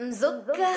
Mzuka.